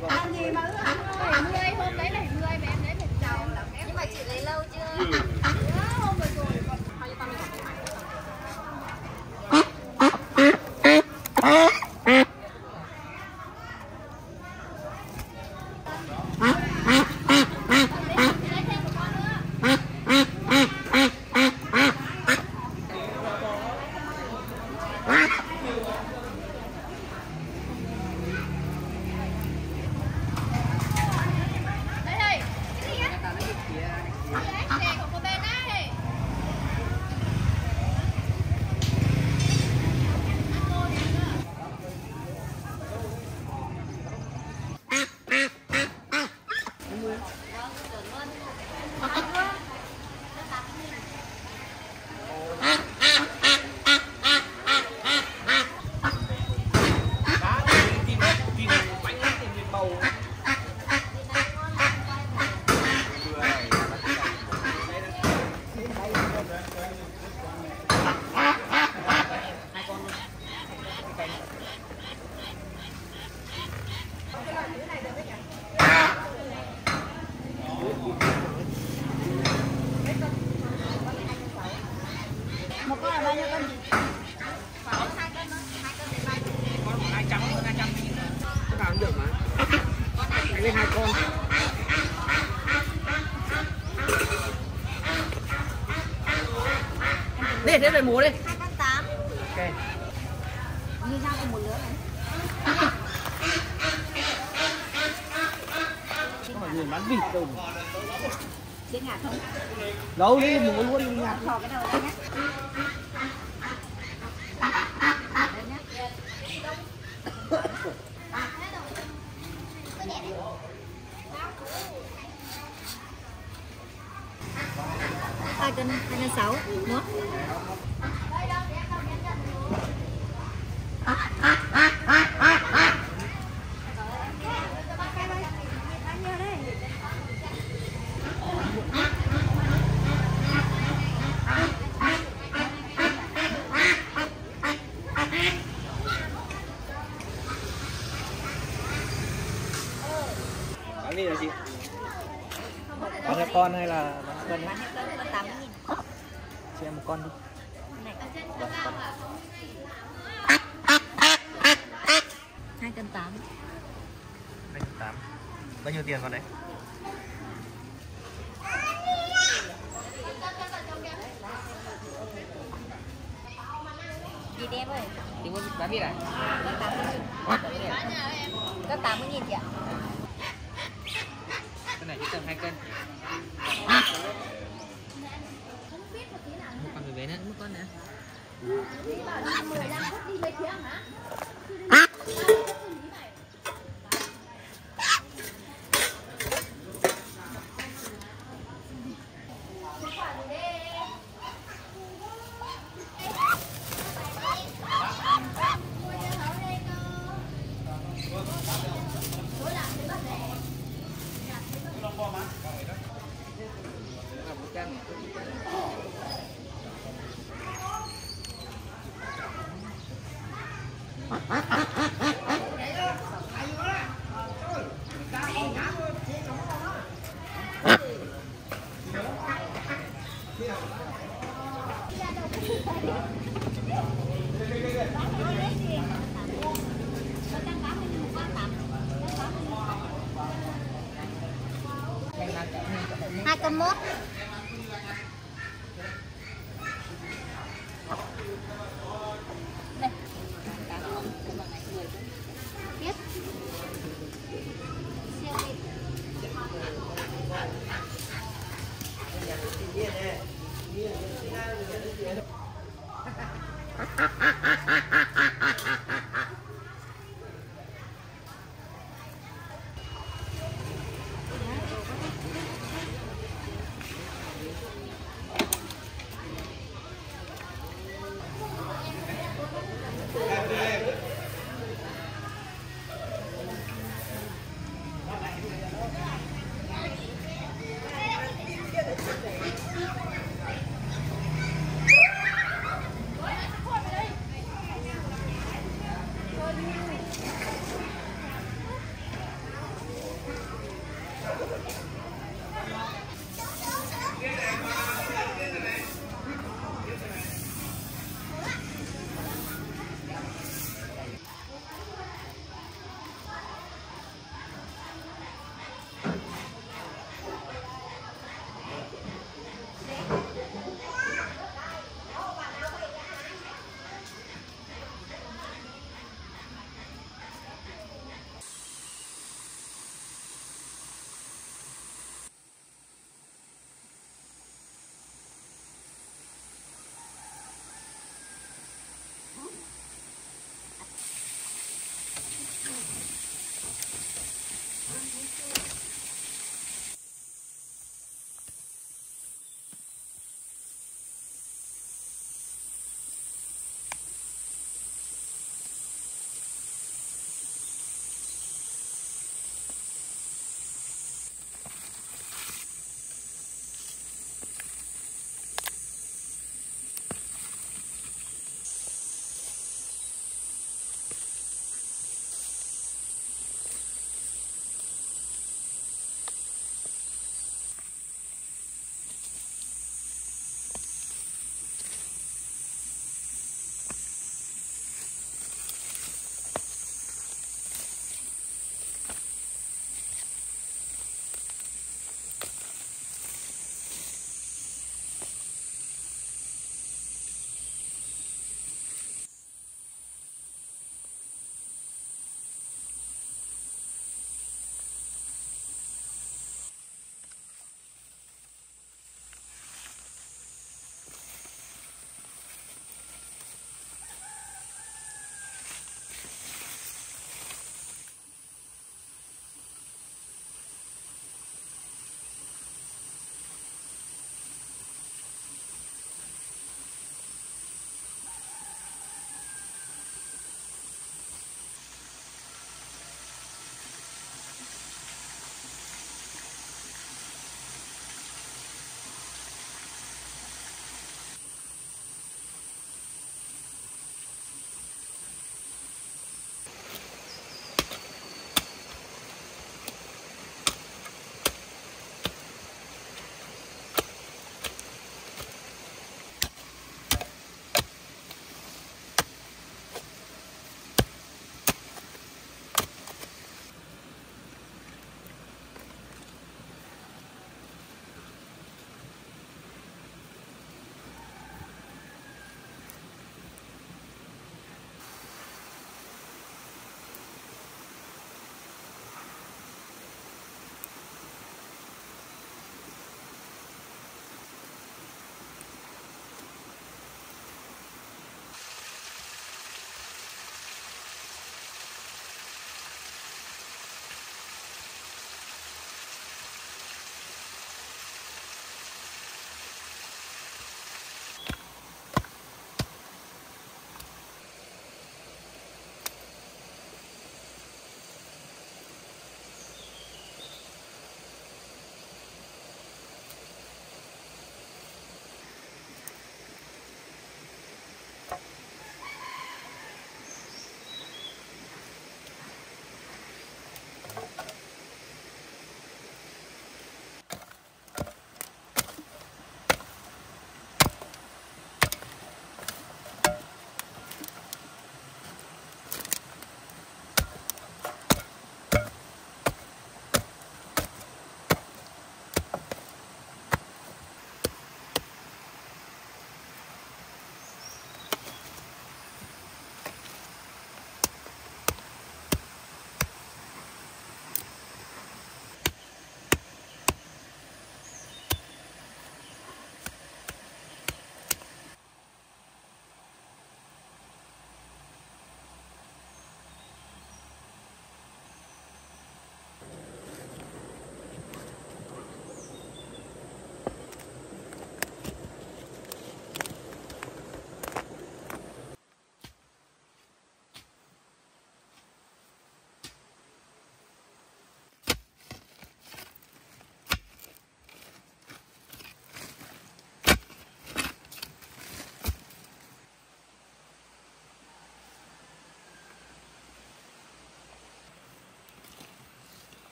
con bán 70 con. Làm gì mà ứ ảnh ơi, hôm đấy 70 mà em lấy thịt trâu Nhưng mà chị lấy lâu chưa? Nhớ hôm vừa rồi còn bao nhiêu con mình Đây đây, cái gì á? Đấy, chè của cô bên đấy. Cá thì thì bánh thì miền bầu. Một con là bao nhiêu con gì? Con hai trăm con hai trăm Cái nào cũng được mà. Lấy hai con. Đi, thế về múa đi. 2 con 8 Ok. Như sao còn một lứa này Mọi người bán vịt đâu. Ngạt không? Đâu đi, múa luôn đi nhạt. Thò cái đầu đây nhé Đây nhé hai cân hai cân sáu đúng không? Bán gì là chị? Con hay là cân Bán cân tám nghìn Cho em một con đi. Vâng, hai cân tám Đây, tám. Bao nhiêu tiền con đấy? gì đẹp ơi Chị muốn bán vịt à? có tám mươi nghìn có tám mươi nghìn chị ạ cái này chỉ tầm 2 cân. Con người bé nữa, mất con nữa. hai cân 什么？